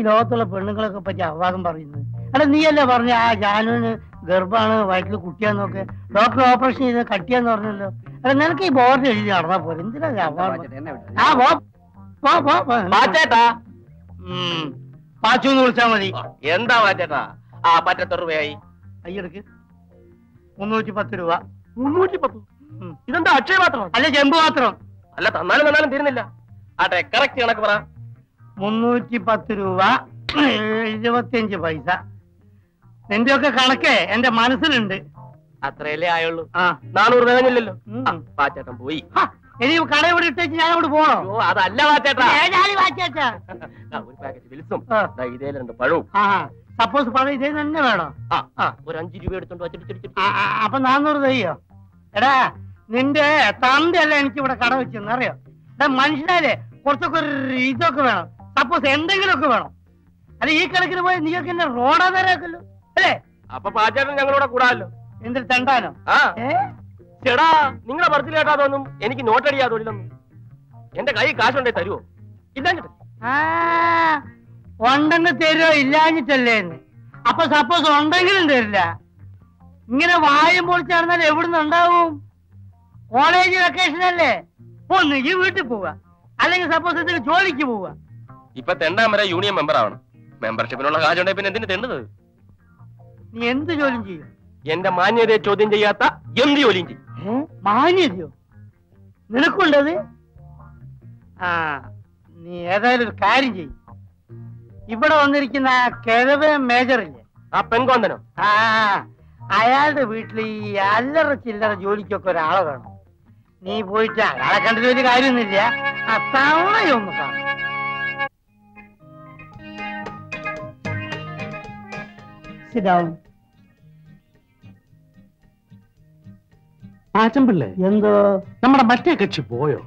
ഈ ലോകത്തുള്ള പെണ്ണുങ്ങളൊക്കെ പറ്റി അവാദം പറയുന്നത്. അല്ല നീയല്ലേ പറഞ്ഞ ആ ജാനുവിന് ഗർഭാണ് വയറ്റിൽ കുട്ടിയാന്നൊക്കെ. ഡോക്ടർ ഓപ്പറേഷൻ ചെയ്ത് കട്ടിയാന്ന് പറഞ്ഞല്ലോ. അല്ല നിനക്ക് ഈ ബോർഡ് എഴുതി നടന്നാ പോലെ എന്തിനാ. പാച്ചു എന്ന് വിളിച്ചാ മതി. എന്താ പാച്ചേട്ടാ ആ പറ്റത്തെത്ര രൂപയായി? അയ്യെടുക്ക് മുന്നൂറ്റി പത്ത് രൂപ. മുന്നൂറ്റി പത്ത്. ഇതെന്താ അക്ഷയ മാത്രം അല്ല ചെമ്പ് മാത്രം അല്ല തന്നാലും തന്നാലും തീരുന്നില്ല. ആട്ടെ കറക്റ്റ് കണക്ക് പറ. മുന്നൂറ്റി പത്ത് രൂപ ഇരുപത്തിയഞ്ച് പൈസ. നിന്റെയൊക്കെ കണക്കേ എന്റെ മനസ്സിലുണ്ട്. അത്രയല്ലേ ആയുള്ളൂ. ആ. നാനൂറ് തികഞ്ഞില്ലല്ലോ. പാച്ചേട്ടൻ പോയി. ഇനി കട ഇവിടെ ഇട്ടേച്ച് ഞാൻ അവിടെ പോണോ അതല്ല വാച്ചാച്ചാ. ഒരു പാക്കറ്റ് വിൽസും. ദാ ഇതേ രണ്ട് പഴവും. സപ്പോസ് പഴം ഇതേ തന്നെ വേണോ. ഒരു അഞ്ചു രൂപ എടുത്തോണ്ട് വച്ചിട്ട് അപ്പൊ നാന്നൂറ് തയ്യോ? എടാ നിന്റെ തന്തയല്ല എനിക്ക് ഇവിടെ കട വെച്ചെന്ന് അറിയോ? എടാ മനുഷ്യനാലേ കുറച്ചൊക്കെ ഒരു ഇതൊക്കെ വേണം. സപ്പോസ് എന്തെങ്കിലുമൊക്കെ വേണം. അല്ല ഈ കണക്കിന് പോയി നീയൊക്കെ എന്നെ റോഡാതാരാക്കല്ലോ അല്ലേ? അപ്പൊ പാച്ചേട്ടൻ ഞങ്ങളോടെ കൂടാല്ലോ എന്തിൽ തണ്ടാനോ? ചേടാ നിങ്ങളെ ബർത്തിൽ കേട്ടാതൊന്നും എനിക്ക് നോട്ടടിയാ തൊഴിലൊന്നും. എന്റെ കൈ കാശുണ്ടേ തരുവോ? ഇല്ലാഞ്ഞിട്ട്. ഉണ്ടെന്ന് തരുവോ? ഇല്ലാഞ്ഞിട്ടല്ലേ എന്ന്. അപ്പൊ സപ്പോസ് ഉണ്ടെങ്കിലും തരില്ല. ഇങ്ങനെ വായും പൊളിച്ചാർന്നാൽ എവിടുന്ന് ഉണ്ടാവും? കോളേജ് വെക്കേഷൻ അല്ലേ? ഒന്ന് ഈ വീട്ടിൽ പോവുക. അല്ലെങ്കിൽ സപ്പോസ് ഇതിന് ജോലിക്ക് പോവുക. ഇപ്പൊ തെണ്ടാൻ വരെ യൂണിയൻ മെമ്പർ ആവണം. മെമ്പർഷിപ്പിനുള്ള കാശുണ്ടെ പിന്നെ എന്തിനു തെണ്ടുന്നത്? നീ എന്ത് ജോലിയും ചെയ്യും? എന്റെ മാന്യതയെ ചോദ്യം ചെയ്യാത്ത എന്ത് ജോലിയും ചെയ്യും? മാന്യതയോ? നിനക്കുണ്ടത്? ആ നീ ഏതായാലും ഒരു കാര്യം ചെയ്യും. ഇവിടെ വന്നിരിക്കുന്ന കിഴവ് മേജറില്ലേ? ആ പെൺകോന്തനോ? ആ. അയാളുടെ വീട്ടിൽ ഈ അല്ലറ ചില്ലറ ജോലിക്കൊക്കെ ഒരാളെ വേണം. നീ പോയിട്ട് അയാളെ കണ്ടിട്ട് വലിയ കാര്യമൊന്നുമില്ല. ആ തവണയൊന്ന് കാണും ഡൗൺ ആച്ചമ്പിള്ളേ എന്തോ? നമ്മുടെ മറ്റേ കക്ഷി പോയോ?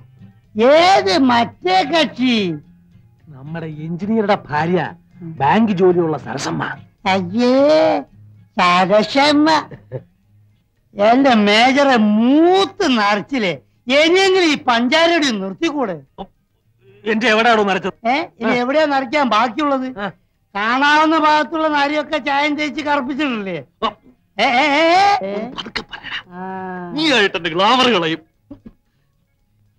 ഏത് മറ്റേ കക്ഷി? നമ്മുടെ എഞ്ചിനീയറുടെ ഭാര്യ ബാങ്ക് ജോലിയുള്ള സരസമ്മ. അയ്യേ സരസമ്മ. എന്റെ മേജറെ മൂത്ത് നിറച്ചില്ലേ ഇനിയെങ്കിലും ഈ പഞ്ചാരടി നിർത്തിക്കൂടെ? എന്റെ എവിടെയാണോ നിറച്ചത് ഏ ഇനി എവിടെയാ നിറയ്ക്കാൻ ബാക്കിയുള്ളത്. കാണാവുന്ന ഭാഗത്തുള്ള നാരിയൊക്കെ ചായം തേച്ച് കറുപ്പിച്ചിട്ടില്ലേ. നീ ആയിട്ട് എന്റെ ഗ്ലാമർ കളയും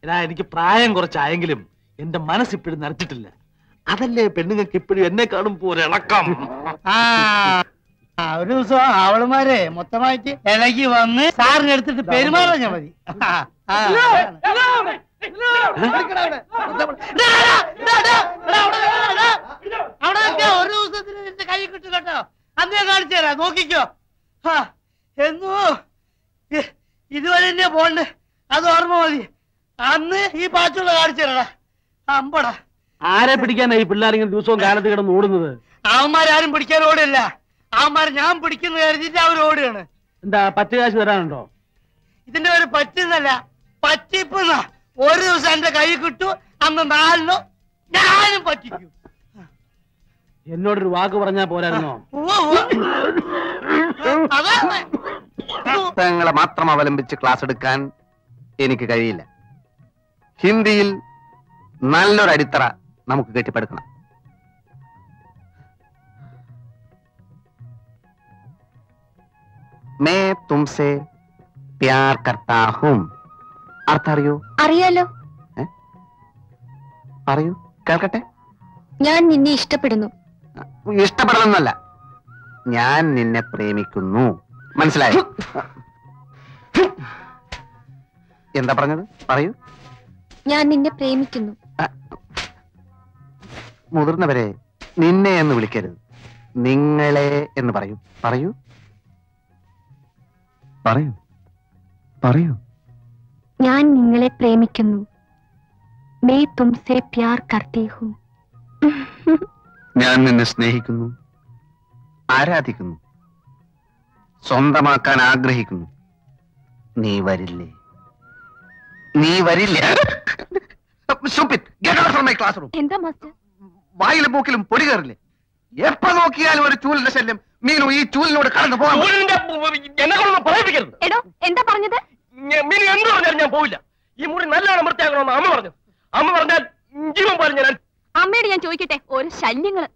എടാ എനിക്ക് പ്രായം കുറച്ചായെങ്കിലും എന്റെ മനസ്സ് മനസ്സിപ്പോഴും നിറച്ചിട്ടില്ല അതല്ലേ പെണ്ണുങ്ങൾക്ക് ഇപ്പോഴും എന്നെ കാണുമ്പോ ഒരു ഇളക്കം ആ ആ, ഒരു ദിവസം അവളുമാരെ മൊത്തമായിട്ട് ഇളകി വന്ന് സാറിന് എടുത്തിട്ട് പെരുമാറാൻ മതി ആ, ആ, അതാണ്. അവിടെ നിൽക്ക, ഒരു ദിവസത്തിന് നിന്റെ കൈ കിട്ടും കേട്ടോ. അന്ന് കാണിച്ചു തരാം. നോക്കിക്കോ. എന്നോ? ഇതുവരെ എന്നെ പോണ്ട്. അത് ഓർമ്മ മതി. അന്ന് ഈ പാച്ചുള്ള കാണിച്ചു തരടാ. അമ്പടാ. ആരെ പിടിക്കാനാ ഈ പിള്ളേരിങ്ങനെ ദിവസവും കാലത്ത് കിടന്ന് ഓടുന്നത്? അവന്മാരാരും പിടിക്കാൻ ഓടില്ല. അവന്മാർ ഞാൻ പിടിക്കുന്ന കരുതിട്ട് അവർ ഓടുകയാണ്. എന്താ പത്ത് കാശ് തരാനുണ്ടോ? ഇതിന്റെ ഒരു പറ്റുന്നല്ല. പറ്റിപ്പുന്ന. ഒരു ദിവസം എന്റെ കൈ കിട്ടു. അന്ന് നാലിനോ ഞാനും പറ്റിക്കും. എന്നോടൊരു വാക്ക് പറഞ്ഞാ പോരായിരുന്നോ? പുസ്തകങ്ങളെ മാത്രം അവലംബിച്ച് ക്ലാസ് എടുക്കാൻ എനിക്ക് കഴിയില്ല. ഹിന്ദിയിൽ നല്ലൊരു അടിത്തറ നമുക്ക് കെട്ടിപ്പടുക്കണം. മേ തുംസെ പ്യാർ കർത്താ ഹും അർത്ഥറിയോ? അറിയാലോ. പറയൂ. കേൾക്കട്ടെ? ഞാൻ നിന്നെ ഇഷ്ടപ്പെടുന്നു. ഇഷ്ടപ്പെടണമെന്നല്ല ഞാൻ നിന്നെ പ്രേമിക്കുന്നു. മനസ്സിലായോ? എന്താ പറഞ്ഞത്? പറയൂ. ഞാൻ നിന്നെ പ്രേമിക്കുന്നു. മുതിർന്നവരെ നിന്നെ എന്ന് വിളിക്കരുത്. നിങ്ങളെ എന്ന് പറയൂ. പറയൂ. പറയൂ. പറയൂ. ഞാൻ നിങ്ങളെ പ്രേമിക്കുന്നു. മേ തുംസെ പ്യാർ കർത്തി ഹൂ ഞാൻ നിന്നെ സ്നേഹിക്കുന്നു ആരാധിക്കുന്നു സ്വന്തമാക്കാൻ ആഗ്രഹിക്കുന്നു. നീ വരില്ലേ? നീ വരില്ലേ. എന്താ മാസ്റ്റർ? വായിലും മൂക്കിലും പൊടി കയറില്ലേ? എപ്പോ നോക്കിയാലും ഒരു ചൂലിന്റെ ശല്യം. മീനു ഈ ചൂലിനോട് കടന്നു പോകാൻ ചൂലിന്റെ എന്നെ കൊണ്ടൊന്നും പറയിപ്പിക്കരുത്. എടോ എന്താ പറഞ്ഞത്? ഞ- മിനി എന്ത് പറഞ്ഞാലും ഞാൻ പോവില്ല. ഈ മുറി നല്ലോണം വൃത്തിയാക്കണമെന്ന് അമ്മ പറഞ്ഞു. അമ്മ പറഞ്ഞാൽ ജീവൻ പറഞ്ഞു ഞാൻ അമ്മയോട് ഞാൻ ചോദിക്കട്ടെ ഓരോ ശല്യങ്ങൾ.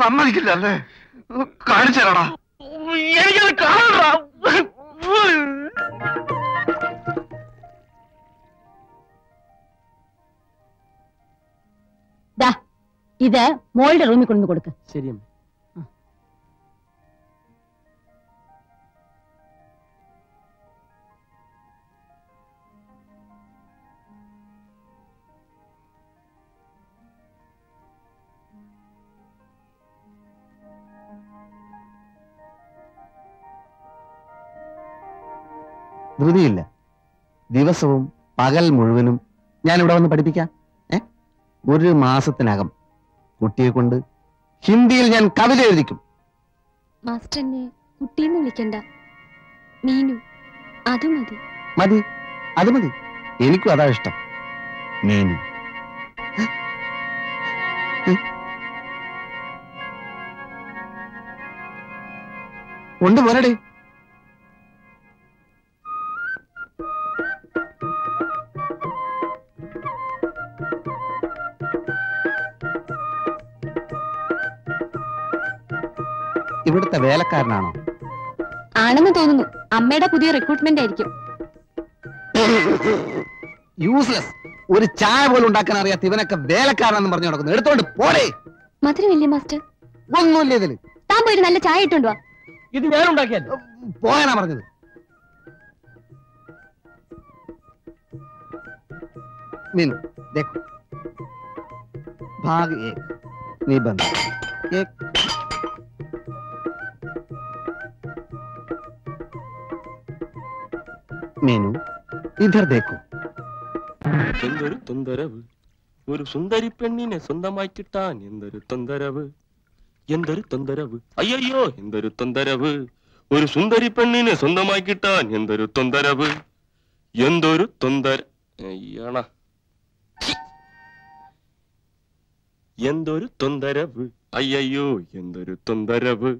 സമ്മതിക്കില്ല അല്ലേ? കാണിച്ചു തരാടാ എനിക്കത് കാണണ്ട. ദാ ഇത് മോളുടെ റൂമിൽ കൊണ്ടു കൊടുക്ക്. ശരി ദിവസവും പകൽ മുഴുവനും ഞാൻ ഇവിടെ വന്ന് പഠിപ്പിക്കാം. ഏ? ഒരു മാസത്തിനകം കുട്ടിയെ കൊണ്ട് ഹിന്ദിയിൽ ഞാൻ കവിത എഴുതിക്കും. മാസ്റ്റർ എന്നെ കുട്ടീന്ന് വിളിക്കണ്ട. മീനു അത് മതി. മതി അത് മതി. എനിക്കും അതാ ഇഷ്ടം. മീനു. ഉണ്ട് ഇവിടുത്തെ വേലക്കാരനാണോ ആണെന്ന് തോന്നുന്നു അമ്മയുടെ പുതിയ റിക്രൂട്ട്മെന്റ് ആയിരിക്കും യൂസ്ലെസ് ഒരു ചായ പോലും ഉണ്ടാക്കാൻ അറിയാത്ത ഇവനൊക്കെ വേലക്കാരനെന്ന് പറഞ്ഞു നടക്കുന്നു എടുത്തോണ്ട് പോടേ മധുരമില്ലേ മാസ്റ്റർ ഒന്നുമില്ല ഇതില് താൻ പോയിട്ട് നല്ല ചായ ഇട്ടുണ്ടോ ഇത് ഞാൻ ഉണ്ടാക്കിയല്ലോ പോയാനാ പറഞ്ഞത് मीनू देखो भाग एक निबंध एक मीनू इधर देखो എന്തൊരു തൊന്തരവ് ഒരു സുന്ദരി പെണ്ണിനെ സ്വന്തമായി കിട്ടാൻ എന്തൊരു തൊന്തരവ് എന്തൊരു തൊന്തരവ് അയ്യോ എന്തൊരു തൊന്തരവ് ഒരു സുന്ദരി പെണ്ണിനെ സ്വന്തമായി കിട്ടാൻ എന്തൊരു തൊന്തരവ് എന്തൊരു തൊന്തര അയ്യണ ഛി. എന്തൊരു തൊന്തരവ് അയ്യോ എന്തൊരു തൊന്തരവ്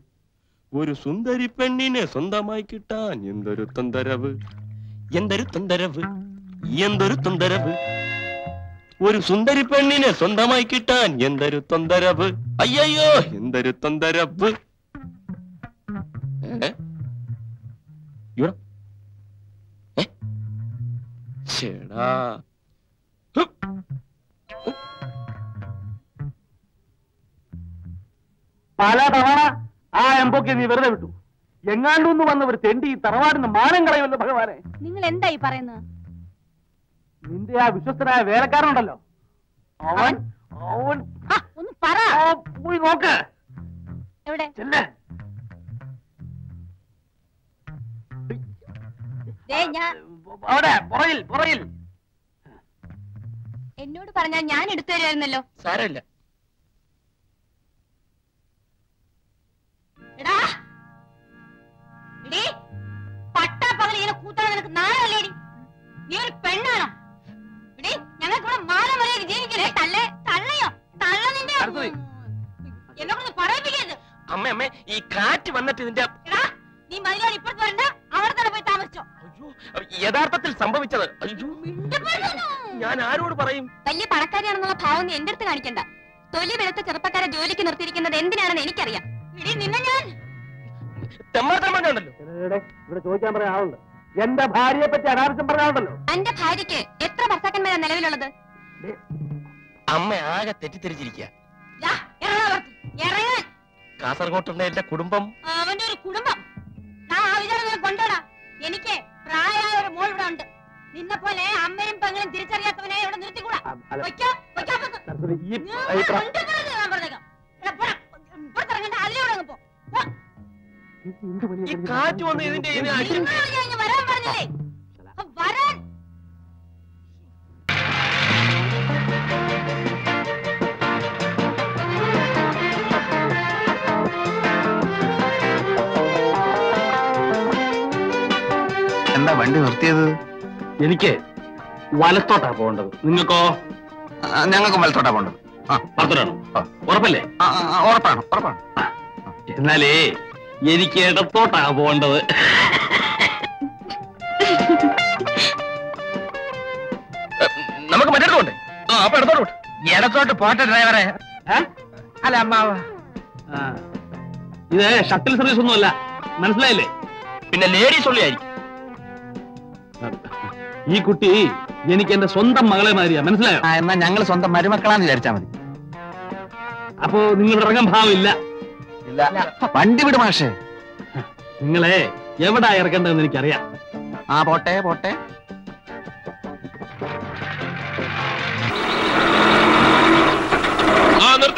ഒരു സുന്ദരി പെണ്ണിനെ സ്വന്തമായി കിട്ടാൻ എന്തൊരു തൊന്തരവ് എന്തൊരു തൊന്തരവ്? എന്തൊരു തൊന്തരവ്? ഒരു സുന്ദരി പെണ്ണിനെ സ്വന്തമായി കിട്ടാൻ എന്തൊരു തൊന്തരവ്? അയ്യോ എന്തൊരു തൊന്തരവ്? പല തവണ ആ എംബൊക്കെ നീ വെറുതെ വിട്ടു. എങ്ങാണ്ടൊന്ന് വന്നവർ തെണ്ടി ഈ തറവാടിന് മാനം കളയുമല്ലോ ഭഗവാനെ. നിങ്ങൾ എന്തായി പറയുന്നത്? നിന്റെ ആ വിശ്വസ്തനായ വേലക്കാരനുണ്ടല്ലോ. അവൻ അവൻ? ഒന്ന് പറ. പോയി നോക്ക്. എവിടെ? ചെല്ലേ. ദേ ഞാൻ അവിടെ പുറയിൽ പുറയിൽ എന്നോട് പറഞ്ഞാൽ ഞാൻ എടുത്തു തരുമായിരുന്നല്ലോ സാരമില്ല. എടീ! ഇങ്ങനെ കൂട്ടാൻ നിനക്ക് നാളല്ലേടി നീ ഒരു പെണ്ണാണോ? എടീ ഞങ്ങൾക്ക് ഇവിടെ മാനം വരെ ജീവിക്കണേ തള്ളേ തള്ളയോ? തള്ള നിന്റെ അടുത്തത്. എന്നെ കൊണ്ട് പറയിപ്പിക്കരുത്. അമ്മ അമ്മേ ഈ കാറ്റ് വന്നിട്ട് ഇതിന്റെ എടാ നീ മതിലോട് ഇപ്പുറത്ത് വരണ്ട. അവിടെ തന്നെ പോയി താമസിച്ചോ. അയ്യോ യഥാർത്ഥത്തിൽ സംഭവിച്ചത്. അയ്യോ ഞാൻ ആരോട് പറയും? വലിയ പണക്കാരിയാണെന്നുള്ള ഭാവം നീ എന്റെ അടുത്ത് കാണിക്കണ്ട. തൊലി വെളുത്ത ചെറുപ്പക്കാരെ ജോലിക്ക് നിർത്തിയിരിക്കുന്നത് എന്തിനാണെന്ന് എനിക്കറിയാം. ഇടി നിന്നെ ഞാൻ തെമ്മാത്തമ്മണ്ടല്ലോ ഇവിടെ ചോദിക്കാൻ പറയാൻ ആളുണ്ട്. എന്റെ ഭാര്യയെ പറ്റി അനാവശ്യം പറഞ്ഞ ആളുണ്ടല്ലോ എന്റെ ഭാര്യക്ക് എത്ര ഭർത്താക്കന്മാരാണ് നിലവിലുള്ളത്? അമ്മ ആകെ തെറ്റിദ്ധരിച്ചിരിക്കുക പുറത്ത്. കാസർഗോട്ടുള്ള എന്റെ കുടുംബം. അവന്റെ ഒരു കുടുംബം കൊണ്ടോടാ എനിക്ക് പ്രായമായ ഒരു മോൾ ഇവിടെ ഉണ്ട്. നിന്നെ പോലെ അമ്മയും പെങ്ങളും തിരിച്ചറിയാത്തവനെ ഇവിടെ നിർത്തിക്കൂടാ? കാറ്റ് വന്ന് ഇതിന്റെ വരാൻ വരാൻ. എന്താ വണ്ടി നിർത്തിയത്? എനിക്ക് വലത്തോട്ടാ പോകേണ്ടത്. നിങ്ങൾക്കോ? ഞങ്ങൾക്കും ഞങ്ങൾക്ക് വലത്തോട്ടാ പോകേണ്ടത്. ആ. വലത്തോട്ടാണോ? ഉറപ്പല്ലേ? ആ, ആ, ആ, ഉറപ്പാണ് ഉറപ്പാണ്. എന്നാലേ എനിക്ക് ഇടത്തോട്ടാ പോകേണ്ടത്. അപ്പൊ ഇടത്തോട്ട് ഇടത്തോട്ട് പോട്ടെ ഡ്രൈവറെ. അല്ല അമ്മാവ. ഇത് ഷട്ടിൽ സർവീസ് ഒന്നുമല്ല മനസ്സിലായില്ലേ? പിന്നെ ലേഡീസ് ഉള്ളായിരിക്കും. ഈ കുട്ടി എനിക്ക് എന്റെ സ്വന്തം മകളെ മാതിരിയാ. മനസ്സിലായോ? എന്നാ ഞങ്ങൾ സ്വന്തം മരുമക്കളാന്ന് വിചാരിച്ചാ മതി. അപ്പോ നിങ്ങൾ ഇറങ്ങാൻ ഭാവമില്ല വണ്ടി വിട് മാഷേ. നിങ്ങളെ എവിടാ ഇറക്കേണ്ടതെന്ന് എനിക്കറിയാം. ആ പോട്ടെ പോട്ടെ.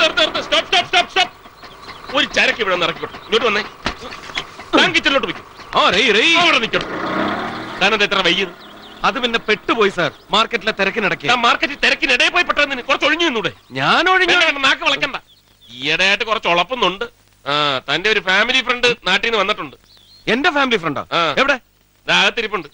നിർത്ത് നിർത്ത് നിർത്ത്. സ്റ്റോപ്പ് സ്റ്റോപ്പ് സ്റ്റോപ്പ് സ്റ്റോപ്പ് ഒരു ചരക്ക് ഇവിടെ ഇറക്കിക്കോട്ടെ ഇങ്ങോട്ട് വന്നേ. താൻ കിച്ചണിലോട്ട് ആ അവിടെ താനെന്താ എത്ര വൈകിയത്? അത് പിന്നെ പെട്ടുപോയി സാർ. മാർക്കറ്റിലെ തിരക്കിനിടയ്ക്ക്. ഞാൻ മാർക്കറ്റിൽ തിരക്കിനിടയിൽ പോയി പെട്ടെന്ന് കുറച്ച് ഒഴിഞ്ഞു നിന്നൂടെ. ഞാൻ ഒഴിഞ്ഞു. നാക്ക് വിളക്കണ്ട. ഈയിടെയായിട്ട് കുറച്ച് ഉളപ്പുന്നുണ്ട് ആ തന്റെ ഒരു ഫാമിലി ഫ്രണ്ട് നാട്ടിൽ നിന്ന് വന്നിട്ടുണ്ട്. എന്റെ ഫാമിലി ഫ്രണ്ടാ. എവിടെ? അകത്തിരിപ്പുണ്ട്.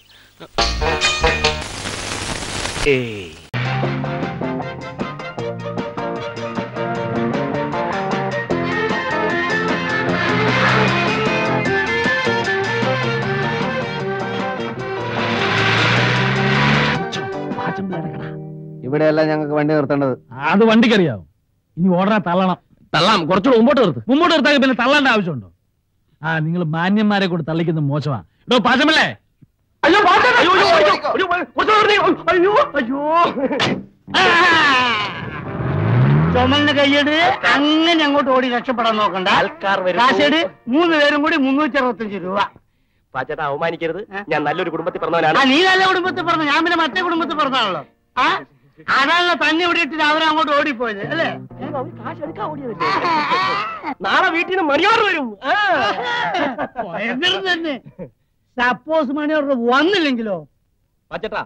ഇവിടെയല്ല ഞങ്ങൾക്ക് വണ്ടി നിർത്തേണ്ടത്. അത് വണ്ടിക്കറിയാവും ഇനി ഓടാ തള്ളണം. തള്ളാം. കുറച്ചുകൂടെ മുമ്പോട്ട് നിർത്ത്. മുമ്പോട്ട് നിർത്താൻ പിന്നെ തള്ളേണ്ട ആവശ്യമുണ്ടോ? ആ നിങ്ങൾ മാന്യന്മാരെ കൂടെ തള്ളിക്കുന്ന മോശമാ. ഇടോ പാചമല്ലേ അയ്യോ അയ്യോ, അയ്യോ, ചുമലിന് കൈയ്യട് അങ്ങനെ അങ്ങോട്ട് ഓടി രക്ഷപ്പെടാൻ നോക്കണ്ട. കാശേട് മൂന്ന് പേരും കൂടി മുന്നൂറ്റി അറുപത്തഞ്ച് രൂപ. പാച്ചേട്ടാ അവമാനിക്കരുത്. ഞാൻ നല്ലൊരു കുടുംബത്തിൽ ആ പറഞ്ഞവനാണ് നീ നല്ല കുടുംബത്തിൽ പറഞ്ഞു. ഞാൻ പിന്നെ മറ്റേ കുടുംബത്തിൽ പറഞ്ഞാണല്ലോ ആ? അതാണല്ലോ തന്നെ ഇവിടെ ഇട്ടിട്ട് അവരെ അങ്ങോട്ട് ഓടിപ്പോയത് അല്ലേ? കാശ് എടുക്കാൻ ഓടിയത് നാളെ വീട്ടിൽ നിന്ന് മണിയോർ വരും. തന്നെ. സപ്പോസ് മണിയോർ വന്നില്ലെങ്കിലോ? പാച്ചട്ടാ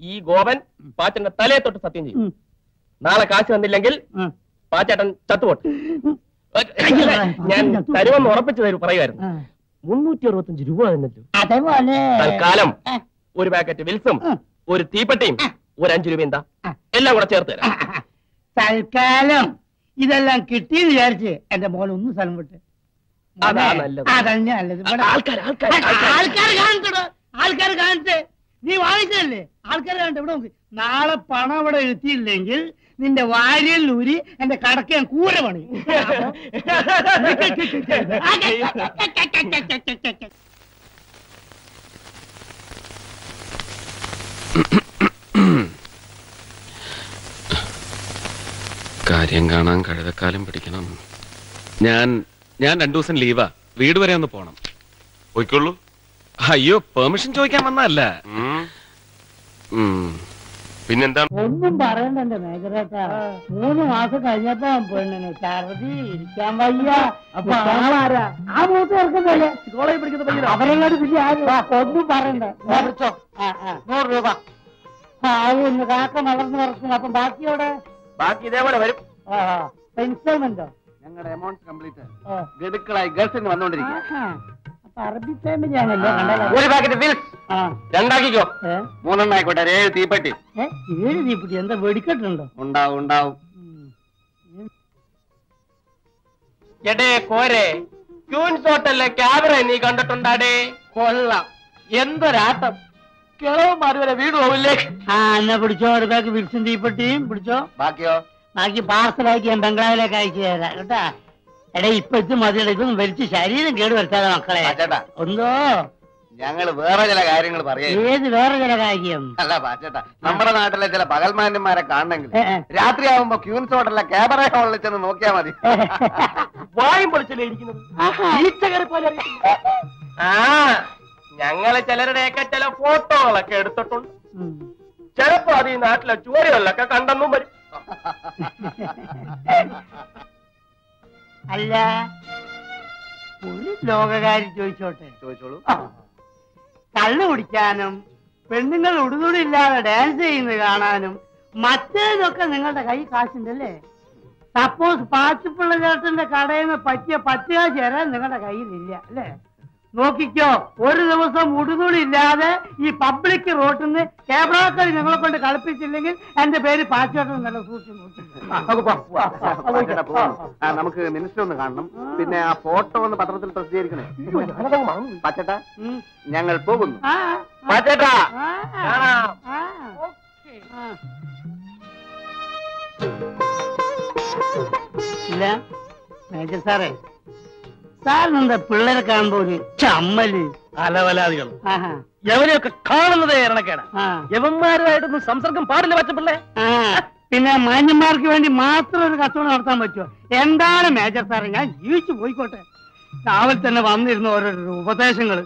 ഈ ഗോപൻ പാച്ചന്റെ തലയെ തൊട്ട് സത്യം ചെയ്യും. നാളെ കാശ് വന്നില്ലെങ്കിൽ. പാച്ചേട്ടൻ ചത്തുപോട്ട്. ഞാൻ തരുമെന്ന് ഉറപ്പിച്ചു തരും പറയുമായിരുന്നു. മുന്നൂറ്റി അറുപത്തഞ്ച് രൂപ തന്നല്ലോ അതേപോലെ. തൽക്കാലം ഒരു പാക്കറ്റ് വിൽസും. ഒരു തീപ്പെട്ടിയും ഒരു അഞ്ചു രൂപ എന്താ. എല്ലാം കൂടെ ചേർത്ത് തരാം തൽക്കാലം ഇതെല്ലാം കിട്ടിയെന്ന് വിചാരിച്ച് എന്റെ മോൻ ഒന്ന് സ്ഥലം വിട്ട് അതാ നല്ലത്. അതന്നെ നല്ലത് ഇവിടെ ആൾക്കാർ ആൾക്കാർ ആൾക്കാർ കാണിച്ചോ ആൾക്കാർ കാണിച്ചേ നീ വാങ്ങിച്ചതല്ലേ ആൾക്കാർ കാണട്ടെ ഇവിടെ നോക്ക് നാളെ പണം ഇവിടെ എഴുത്തിയില്ലെങ്കിൽ നിന്റെ വാരിയിൽ ഊരി എന്റെ കടക്ക് ഞാൻ കൂര പണി കാര്യം കാണാൻ കഴുതക്കാലം പിടിക്കണം. ഞാൻ ഞാൻ രണ്ടു ദിവസം ലീവാ. വീട് വരെ ഒന്ന് പോണം. പോയിക്കോളൂ അയ്യോ പെർമിഷൻ ചോദിക്കാൻ വന്നല്ല. പിന്നെന്താണ്? ഒന്നും പറയണ്ടേ മേഖലേട്ടാ മൂന്ന് മാസം കഴിഞ്ഞപ്പോ പെണ്ണിന് ഛർദി ഇരിക്കാൻ വയ്യ. അപ്പൊ ആളാരാ? ആ മൂത്ത് ഇറക്കുന്നല്ലേ കോളേജ് പഠിക്കുന്ന അവരെങ്ങോട്ട് പിന്നെ ഒന്നും പറയണ്ട. നൂറ് രൂപ. ആ ഒന്ന് കാക്ക വളർന്നു വളർന്നു അപ്പൊ ബാക്കിയോടെ ബാക്കി ഇതേപോലെ വരും. ഇൻസ്റ്റാൾമെന്റോ ഞങ്ങളുടെ എമൗണ്ട് കംപ്ലീറ്റ് ഗഡുക്കളായി ഗൾഫിൽ നിന്ന് കണ്ടല്ലോ ഒരു പാക്കറ്റ് ഫിൽസ് രണ്ടാക്കിക്കോ? മൂന്നെണ്ണം ആയിക്കോട്ടെ ഏഴ് തീപ്പെട്ടി. ഏ? ഏഴ് തീപ്പെട്ടി? എന്താ വെടിക്കെട്ടുണ്ടോ ഉണ്ടാവും ഉണ്ടാവും. എടേ കോരെ ക്യൂൻസ് ഹോട്ടലിലെ ക്യാമറ നീ കണ്ടിട്ടുണ്ടാടേ? കൊള്ളാം. എന്തൊരാട്ടം. കിളവന്മാർ വരെ വീട് പോവില്ലേ? ആ എന്നാ പിടിച്ചോ ഒരു ബാഗ് വിൽസും തീപ്പെട്ടിയും പിടിച്ചോ. ബാക്കിയോ? ബാക്കി പാർസലാക്കി ഞാൻ ബംഗ്ലാവിലേക്ക് അയച്ചു തരാം കേട്ടാ? എടാ ഇപ്പൊ ഇത് മതിയുടെ ഇതൊന്നും വലിച്ച് ശരീരം കേട് വരുത്താതെ മക്കളെ. ഒന്നോ ഞങ്ങൾ വേറെ ചില കാര്യങ്ങൾ പറയാം. ഏത് വേറെ ചില കാര്യം? അല്ല പാച്ചേട്ടാ നമ്മുടെ നാട്ടിലെ ചില പകൽമാന്യന്മാരെ കാണണമെങ്കിൽ. രാത്രി ആവുമ്പോ ക്യൂൻസ് ഹോട്ടലിലെ ക്യാമറ ഹോളിൽ ചെന്ന് നോക്കിയാ മതി. വായും പൊളിച്ചല്ലേ ഇരിക്കുന്നത്? ആ. ഞങ്ങൾ ചിലരുടെയൊക്കെ ചില ഫോട്ടോകളൊക്കെ എടുത്തിട്ടുണ്ട്. ചിലപ്പോ അത് ഈ നാട്ടിലെ ചുവരുകളിലൊക്കെ കണ്ടെന്നും വരും. അല്ല ഒരു ലോകകാരി ചോദിച്ചോട്ടെ? ചോദിച്ചോളൂ. കള്ളു കുടിക്കാനും പെണ്ണുങ്ങൾ ഉടുതുടില്ലാതെ ഡാൻസ് ചെയ്യുന്നത് കാണാനും മറ്റേതൊക്കെ നിങ്ങളുടെ കൈ കാശുണ്ടല്ലേ സപ്പോസ് പാച്ചിപ്പിള്ള ചേട്ടന്റെ കടയിൽ നിന്ന് പറ്റിയ പത്ത് കാശ് തരാൻ നിങ്ങളുടെ കയ്യിലില്ല അല്ലേ? നോക്കിക്കോ ഒരു ദിവസം ഉടുതുളില്ലാതെ ഈ പബ്ലിക് റോട്ടിൽ നിന്ന് ക്യാമറക്കാർ ഞങ്ങളെ കൊണ്ട് കളിപ്പിച്ചില്ലെങ്കിൽ എന്റെ പേര് പാച്ചോട്ടൻ നല്ല സൂക്ഷിച്ചു നമുക്ക് മിനിസ്റ്റർ ഒന്ന് കാണണം. പിന്നെ ആ ഫോട്ടോ ഒന്ന് പത്രത്തിൽ പ്രസിദ്ധീകരിക്കണേ പച്ചട്ട ഞങ്ങൾ പോകുന്നു. ഇല്ല മേജർ സാറേ. സാറിനെന്താ പിള്ളേരെ കാണുമ്പോ ഒരു ചമ്മൽ? അലവലാദികൾ. എവരെയൊക്കെ കാണുന്നത് ആ. യവന്മാരുമായിട്ടൊന്നും സംസർഗം പാടില്ല പറ്റപ്പിള്ളേ ആ. പിന്നെ മാന്യന്മാർക്ക് വേണ്ടി മാത്രം ഒരു കച്ചവടം നടത്താൻ പറ്റുമോ? എന്താണ് മേജർ സാറേ? ഞാൻ ജീവിച്ചു പോയിക്കോട്ടെ. രാവിലെ തന്നെ വന്നിരുന്ന ഓരോരോ ഉപദേശങ്ങൾ.